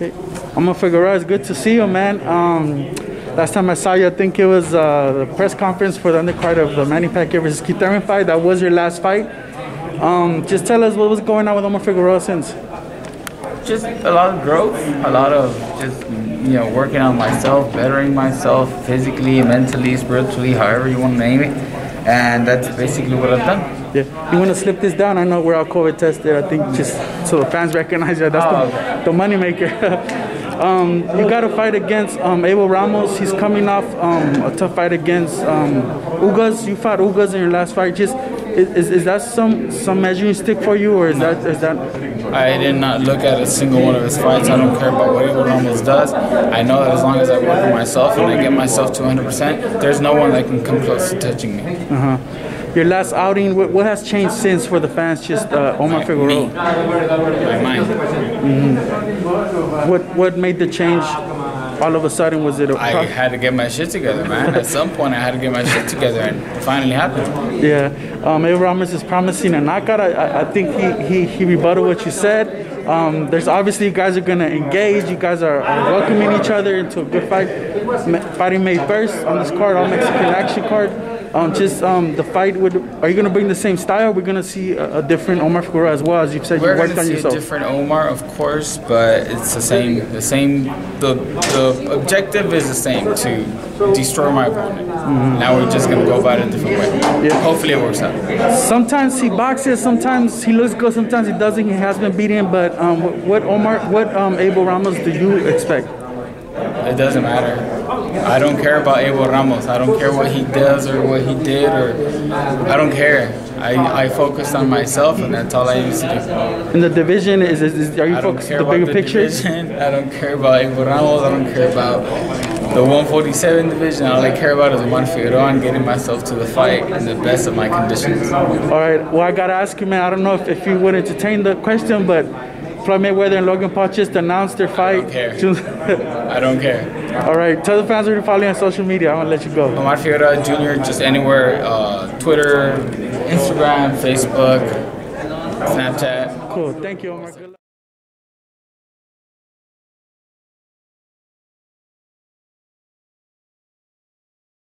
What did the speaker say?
Okay. Omar Figueroa, it's good to see you, man. Um, last time I saw you, I think it was uh, the press conference for the undercard of the Manny Pacquiao versus Keith Thurman fight. That was your last fight. Um, just tell us what was going on with Omar Figueroa since. Just a lot of growth, a lot of just you know working on myself, bettering myself physically, mentally, spiritually, however you want to name it, and that's basically what I've done. Yeah. You want to slip this down? I know we're all COVID tested. I think just so the fans recognize you. That's Oh, the, the money maker. um, you got to fight against um, Abel Ramos. He's coming off um, a tough fight against um, Ugas. You fought Ugas in your last fight. Just is, is, is that some some measuring stick for you, or is that is that? I did not look at a single one of his fights. I don't care about what Abel Ramos does. I know that as long as I work on myself and I get myself to 100%, there's no one that can come close to touching me. Uh-huh. Your last outing, what, what has changed since for the fans? Just uh, Omar Figueroa. my mind. What what made the change? All of a sudden, was it a I had to get my shit together, man. At some point, I had to get my shit together, and it finally happened. Yeah, um, Abel Ramos is promising a knockout. I, I, I think he, he, he rebutted what you said. Um, there's obviously you guys are gonna engage. You guys are, are welcoming each other into a good fight. Ma- fighting May 1st on this card, all Mexican action card. Um, just um, the fight with. Are you gonna bring the same style? We're gonna see a, a different Omar Figueroa as well as you've said We're you worked on see yourself. a different Omar, of course, but it's the same. The same. The the objective is the same to destroy my opponent. Now we're just gonna go about it a different way. Yeah. Hopefully, it works out. Sometimes he boxes, sometimes he looks good, sometimes he doesn't. He has been beaten, but um, what, what Omar, what um, Abel Ramos do you expect? It doesn't matter. I don't care about Abel Ramos. I don't care what he does or what he did or I don't care. I, I focused on myself and that's all I used to do. In the division, is, is, are you focused on the bigger the picture? division. I don't care about Abel Ramos. I don't care about the 147 division. All I care about is Omar Figueroa and getting myself to the fight in the best of my conditions. All right. Well, I gotta ask you, man. I don't know if, if you would entertain the question, but Floyd Mayweather and Logan Paul just announced their fight. care. June- I don't care. All right. Tell the fans where to follow you on social media. I want to let you go. Omar Figueroa Jr. just anywhere, uh, Twitter, Instagram, Facebook, Snapchat. Cool. Thank you, Omar.